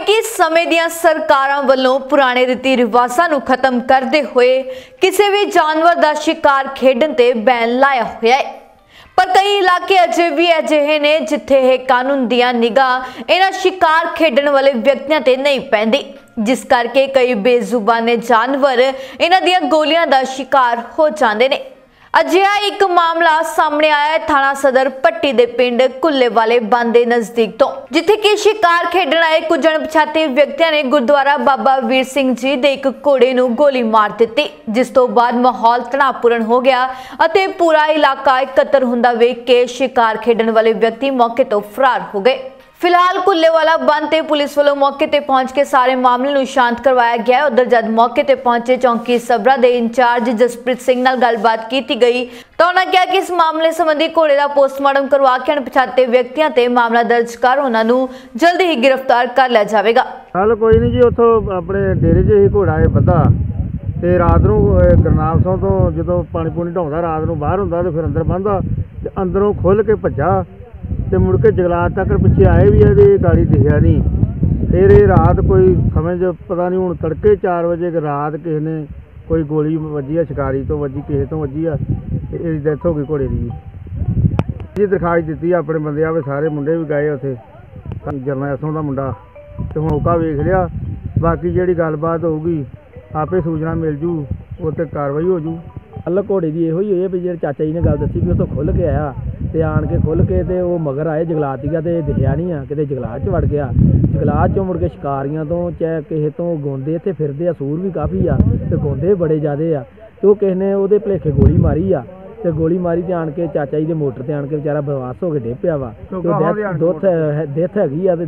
ਕਿ ਸਮੇਂ ਦੀਆਂ ਸਰਕਾਰਾਂ ਵੱਲੋਂ ਪੁਰਾਣੇ ਰੀਤੀ ਰਿਵਾਜਾਂ ਨੂੰ ਖਤਮ ਕਰਦੇ ਹੋਏ ਕਿਸੇ ਵੀ ਜਾਨਵਰ ਦਾ ਸ਼ਿਕਾਰ ਖੇਡਣ ਤੇ ਬੈਨ ਲਾਇਆ ਹੋਇਆ ਹੈ। ਪਰ ਕਈ ਇਲਾਕੇ ਅਜੇ ਵੀ ਅਜਿਹੇ ਨੇ ਜਿੱਥੇ ਇਹ ਕਾਨੂੰਨ ਦੀਆਂ ਨਿਗਾਹ ਇਹਨਾਂ ਸ਼ਿਕਾਰ ਖੇਡਣ ਵਾਲੇ ਵਿਅਕਤੀਆਂ ਤੇ ਨਹੀਂ ਪੈਂਦੀ। ਜਿਸ ਕਰਕੇ ਕਈ ਬੇਜ਼ੁਬਾਨੇ ਜਾਨਵਰ ਇਹਨਾਂ ਦੀਆਂ ਗੋਲੀਆਂ ਦਾ ਸ਼ਿਕਾਰ ਹੋ ਜਾਂਦੇ ਨੇ। ਅਜਿਹਾ ਇੱਕ ਮਾਮਲਾ ਸਾਹਮਣੇ ਆਇਆ ਹੈ ਥਾਣਾ ਸਦਰ ਪੱਟੀ ਦੇ ਪਿੰਡ ਕੁੱਲੇ ਵਾਲੇ ਬੰਦੇ ਨਜ਼ਦੀਕ ਤੋਂ, ਜਿੱਥੇ ਕਿ ਸ਼ਿਕਾਰ ਖੇਡਣ ਆਏ ਕੁਝ ਅਣਪਛਾਤੇ ਵਿਅਕਤੀਆਂ ਨੇ ਗੁਰਦੁਆਰਾ ਬਾਬਾ ਵੀਰ ਸਿੰਘ ਜੀ ਦੇ ਇੱਕ ਘੋੜੇ ਨੂੰ ਗੋਲੀ ਮਾਰ ਦਿੱਤੀ, ਜਿਸ ਤੋਂ ਬਾਅਦ ਮਾਹੌਲ ਤਣਾਅਪੂਰਨ ਹੋ ਗਿਆ ਅਤੇ ਪੂਰਾ ਇਲਾਕਾ ਇਕੱਤਰ ਹੁੰਦਾ ਵੇਖ ਕੇ ਸ਼ਿਕਾਰ ਖੇਡਣ ਵਾਲੇ ਵਿਅਕਤੀ ਮੌਕੇ ਤੋਂ ਫਰਾਰ ਹੋ ਗਏ। ਫਿਲਹਾਲ ਕੁੱਲੇਵਾਲਾ ਬੰਦ ਤੇ ਪੁਲਿਸ ਵੱਲੋਂ ਮੌਕੇ ਤੇ ਪਹੁੰਚ ਕੇ ਸਾਰੇ ਮਾਮਲੇ ਨੂੰ ਸ਼ਾਂਤ ਕਰਵਾਇਆ ਗਿਆ ਉਧਰ ਜਦ ਮੌਕੇ ਤੇ ਪਹੁੰਚੇ ਚੌਂਕੀ ਸਬਰਾ ਦੇ ਇੰਚਾਰਜ ਜਸਪ੍ਰੀਤ ਸਿੰਘ ਨਾਲ ਗੱਲਬਾਤ ਕੀਤੀ ਗਈ, ਤਾਂ ਉਹਨਾਂ ਕਿਹਾ ਕਿ ਇਸ ਮਾਮਲੇ ਸੰਬੰਧੀ ਘੋੜੇ ਦਾ ਪੋਸਟਮਾਰਟਮ ਕਰਵਾ ਕੇ ਅਣਪਛਾਤੇ ਵਿਅਕਤੀਆਂ ਤੇ ਮਾਮਲਾ ਦਰਜ ਕਰ ਉਹਨਾਂ ਨੂੰ ਜਲਦੀ ਹੀ ਗ੍ਰਿਫਤਾਰ ਕਰ ਲਿਆ ਜਾਵੇਗਾ। ਹਾਲ ਕੋਈ ਨਹੀਂ ਜੀ, ਉੱਥੋਂ ਆਪਣੇ ਡੇਰੇ 'ਚ ਹੀ ਘੋੜਾ ਇਹ ਬੱਧਾ ਤੇ ਰਾਤ ਨੂੰ, ਇਹ ਸਿੰਘ ਤੋਂ ਜਦੋਂ ਪਾਣੀ ਪੂਣੀ ਢਾਉਂਦਾ, ਰਾਤ ਨੂੰ ਬਾਹਰ ਹੁੰਦਾ ਤੇ ਫਿਰ ਅੰਦਰ ਬੰਦਾ ਤੇ ਅੰਦਰੋਂ ਖੁੱਲ ਕੇ ਭੱਜਾ। ਤੇ ਮੁੜ ਕੇ ਜਗਲਾਤ ਤੱਕ ਪਿੱਛੇ ਆਏ ਵੀ ਆ ਅਤੇ ਇਹ ਗਾੜੀ ਦਿਖਿਆ ਨਹੀਂ। ਫਿਰ ਇਹ ਰਾਤ ਕੋਈ ਸਮਝ ਪਤਾ ਨਹੀਂ ਹੁਣ ਤੜਕੇ 4 ਵਜੇ ਕਿ ਰਾਤ ਕਿਸੇ ਨੇ ਕੋਈ ਗੋਲੀ ਵੱਜੀ ਆ, ਸ਼ਿਕਾਰੀ ਤੋਂ ਵੱਜੀ, ਕਿਸੇ ਤੋਂ ਵੱਜੀ ਆ, ਤੇ ਇਹਦੀ ਡੈਥ ਹੋ ਗਈ ਘੋੜੇ ਦੀ ਜੀ। ਦਿਖਾਈ ਦਿੱਤੀ ਆ ਆਪਣੇ ਬੰਦੇ ਆਵੇ ਸਾਰੇ ਮੁੰਡੇ ਵੀ ਗਏ ਉੱਥੇ। ਜਰਨਾ ਇਸੋਂ ਦਾ ਮੁੰਡਾ ਤੇ ਹੁਣ ਔਕਾ ਵੇਖ ਲਿਆ, ਬਾਕੀ ਜਿਹੜੀ ਗੱਲਬਾਤ ਹੋਊਗੀ, ਆਪੇ ਸੂਚਨਾ ਮਿਲ ਜੂ ਉਹ ਤੇ ਕਾਰਵਾਈ ਹੋ ਜੂ। ਗੱਲ ਘੋੜੇ ਦੀ ਇਹੋ ਹੀ ਹੋਈ ਹੈ ਵੀ ਜਿਹੜੇ ਚਾਚਾ ਜੀ ਨੇ ਗੱਲ ਦੱਸੀ ਵੀ ਉੱਥੋਂ ਖੁੱਲ ਕੇ ਆਇਆ ਤੇ ਆਣ ਕੇ ਖੁੱਲ ਕੇ ਤੇ ਉਹ ਮਗਰ ਆਏ ਜਗਲਾਤ ਸੀਗਾ ਤੇ ਦਿਖਿਆ ਨਹੀਂ ਆ ਕਿਤੇ ਜਗਲਾਤ 'ਚ ਵੜ ਗਿਆ। ਜਗਲਾਤ 'ਚੋਂ ਮੁੜ ਕੇ ਸ਼ਿਕਾਰੀਆਂ ਤੋਂ ਚਾਹੇ ਕਿਸੇ ਤੋਂ ਗੋਂਦੇ ਇੱਥੇ ਫਿਰਦੇ ਆ ਸੂਰ ਵੀ ਕਾਫੀ ਆ ਤੇ ਗੋਂਦੇ ਬੜੇ ਜ਼ਿਆਦੇ ਆ ਤੇ ਉਹ ਕਿਸੇ ਨੇ ਉਹਦੇ ਭਲੇਖੇ ਗੋਲੀ ਮਾਰੀ ਆ ਤੇ ਗੋਲੀ ਮਾਰੀ ਤੇ ਆਣ ਕੇ ਚਾਚਾ ਜੀ ਦੇ ਮੋਟਰ ਤੇ ਆਣ ਕੇ ਵਿਚਾਰਾ ਬਰਵਾਸ ਹੋ ਕੇ ਡੇ ਪਿਆ ਵਾ। ਤੇ ਦੁੱਥ ਡੈਥ ਹੈਗੀ ਆ ਤੇ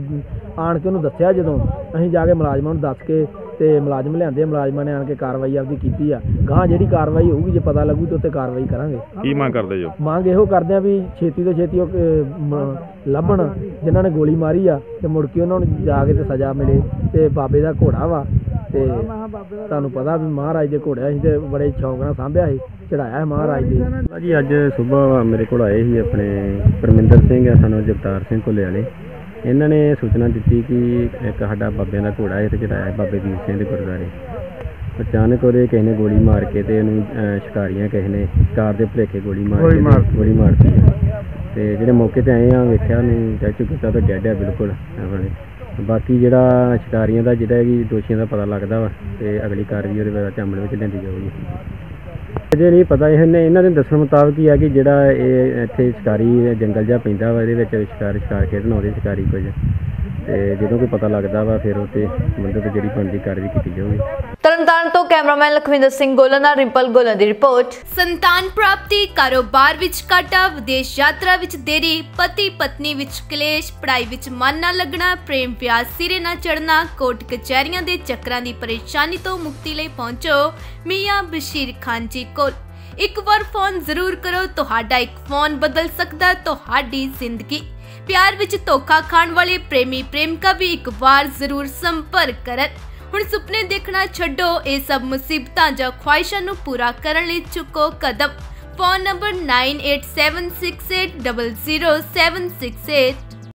ਆਣ ਕੇ ਉਹਨੂੰ ਦੱਸਿਆ ਜਦੋਂ ਅਸੀਂ ਜਾ ਕੇ ਮੁਲਾਜ਼ਮਾਂ ਨੂੰ ਦੱਸ ਕੇ ਤੇ ਮੁਲਾਜ਼ਮ ਲਿਆਂਦੇ ਮੁਲਾਜ਼ਮਾਂ ਨੇ ਆਣ ਕੇ ਕਾਰਵਾਈ ਆਪਦੀ ਕੀਤੀ ਆ। ਗਾਂ ਜਿਹੜੀ ਕਾਰਵਾਈ ਹੋਊਗੀ ਜੇ ਪਤਾ ਲੱਗੂ ਤੇ ਉੱਤੇ ਕਾਰਵਾਈ ਕਰਾਂਗੇ। ਕੀ ਮੰਗ ਕਰਦੇ ਜੋ? ਮੰਗ ਇਹੋ ਕਰਦੇ ਆ ਵੀ ਛੇਤੀ ਤੋਂ ਛੇਤੀ ਉਹ ਅਹ, ਮ- ਲੱਭਣ ਜਿਨ੍ਹਾਂ ਨੇ ਗੋਲੀ ਮਾਰੀ ਆ ਤੇ ਮੁੜ ਕੇ ਉਹਨਾਂ ਨੂੰ ਜਾ ਕੇ ਤੇ ਸਜ਼ਾ ਮਿਲੇ। ਤੇ ਬਾਬੇ ਦਾ ਘੋੜਾ ਵਾ ਤੇ ਤੁਹਾਨੂੰ ਪਤਾ ਵੀ ਮਹਾਰਾਜ ਦੇ ਘੋੜੇ ਅਸੀਂ ਤੇ ਬੜੇ ਸ਼ੌਂਕ ਨਾਲ ਸਾਂਭਿਆ ਸੀ ਚੜਾਇਆ ਹੈ ਮਹਾਰਾਜ ਦੇ। ਭਾਜੀ ਅੱਜ ਸਵੇਰ ਮੇਰੇ ਕੋਲ ਆਏ ਸੀ ਆਪਣੇ ਪਰਮਿੰਦਰ ਸਿੰਘ ਆ ਸਾਨੂੰ ਜਗਤਾਰ ਸਿੰਘ ਕੋਲੇ ਵਾਲੇ। ਇਹਨਾਂ ਨੇ ਸੂਚਨਾ ਦਿੱਤੀ ਕਿ ਇੱਕ ਸਾਡਾ ਬਾਬਿਆਂ ਦਾ ਘੋੜਾ ਤੇ ਚੜਾਇਆ ਹੈ ਬਾਬੇ ਵੀਰ ਸਿੰਘ ਦੇ ਗੁਰਦੁਆਰੇ। ਅਚਾਨਕ ਉਹਦੇ ਕਿਸੇ ਨੇ ਗੋਲੀ ਮਾਰ ਕੇ ਤੇ ਇਹਨੂੰ ਅਹ, ਸ਼ਿਕਾਰੀਆਂ ਕਿਸੇ ਨੇ ਸ਼ਿਕਾਰ ਦੇ ਭਲੇਖੇ ਗੋਲੀ ਮਾਰ ਗੋਲੀ ਕੇ ਮਾਰ ਤੇ ਗੋਲੀ ਮਾਰਤੀ ਹੈ। ਤੇ ਜਿਹੜੇ ਮੌਕੇ ਤੇ ਆਏ ਆ ਵੇਖਿਆ ਉਹਨੂੰ ਕਹਿ ਚੁੱਕਾ ਤਾਂ ਡੈਡ ਹੈ ਬਿਲਕੁਲ। ਆਪਣੇ ਬਾਕੀ ਜਿਹੜਾ ਸ਼ਿਕਾਰੀਆਂ ਦਾ ਜਿਹੜਾ ਕਿ ਦੋਸ਼ੀਆਂ ਦਾ ਪਤਾ ਲੱਗਦਾ ਵਾ ਤੇ ਅਗਲੀ ਕਾਰਵਾਈ ਉਹਦੇ ਵਿੱਚ ਅਮਲ ਵਿੱਚ ਲੈਂਦੀ ਜਾਊਗੀ। ਅਜੇ ਨਹੀਂ ਪਤਾ ਇਹਨੇ ਇਹਨਾਂ ਦੇ ਦੱਸਣ ਮੁਤਾਬਕ ਹੀ ਆ ਕਿ ਜਿਹੜਾ ਇਹ ਇੱਥੇ ਸ਼ਿਕਾਰੀ ਜੰਗਲ ਜਿਹਾ ਪੈਂਦਾ ਵਾ, ਇਹਦੇ ਵਿੱਚ ਸ਼ਿਕਾਰ ਸ਼ਿਕਾਰ ਖੇਡਣ ਆਉਂਦੇ ਸ਼ਿਕਾਰੀ ਕੁਝ। ਤੇ ਜਦੋਂ ਕੋਈ ਪਤਾ ਲੱਗਦਾ ਵਾ ਫਿਰ ਉਹ ਤੇ ਸੰਬੰਧਿਤ ਜਿਹੜੀ ਬਣਦੀ ਕਾਰਵਾਈ ਕੀਤੀ ਜਾਊਗੀ। ਤਰਨਤਾਰਨ ਤੋਂ ਕੈਮਰਾਮੈਨ ਲਖਵਿੰਦਰ ਸਿੰਘ ਗੋਲਨ ਨਾਲ ਰਿੰਪਲ ਗੋਲਨ ਦੀ ਰਿਪੋਰਟ। ਸੰਤਾਨ ਪ੍ਰਾਪਤੀ ਕਾਰੋਬਾਰ ਵਿੱਚ ਘਾਟਾ ਵਿਦੇਸ਼ ਯਾਤਰਾ ਵਿੱਚ ਦੇਰੀ ਪਤੀ ਪਤਨੀ ਵਿੱਚ ਕਲੇਸ਼ ਪੜਾਈ ਵਿੱਚ ਮਨ ਨਾ ਲੱਗਣਾ ਪ੍ਰੇਮ ਪਿਆਰ ਸਿਰੇ ਨਾ ਚੜਨਾ ਕੋਰਟ ਕਚਹਿਰੀਆਂ ਦੇ ਚੱਕਰਾਂ ਦੀ ਪਰੇਸ਼ਾਨੀ ਤੋਂ ਮੁਕਤੀ ਲਈ ਪਹੁੰਚੋ ਮੀਆਂ ਬਸ਼ੀਰ ਖਾਨ ਜੀ ਕੋਲ। ਇੱਕ ਵਾਰ ਫੋਨ ਜ਼ਰੂਰ ਕਰੋ ਤੁਹਾਡਾ ਇੱਕ ਫੋਨ ਬਦਲ ਸਕਦਾ ਤੁਹਾਡੀ ਜ਼ਿੰਦਗੀ। ਪਿਆਰ ਵਿੱਚ ਧੋਖਾ ਖਾਣ ਵਾਲੇ ਪ੍ਰੇਮੀ ਪ੍ਰੇਮਿਕਾ ਵੀ ਇੱਕ ਵਾਰ ਜ਼ਰੂਰ ਸੰਪਰਕ ਕਰਨ। ਹੁਣ ਸੁਪਨੇ ਦੇਖਣਾ ਛੱਡੋ, ਇਹ ਸਭ ਮੁਸੀਬਤਾਂ ਜਾਂ ਖੁਆਇਸ਼ਾਂ ਨੂੰ ਪੂਰਾ ਕਰਨ ਲਈ ਚੁੱਕੋ ਕਦਮ। Phone number 9876600768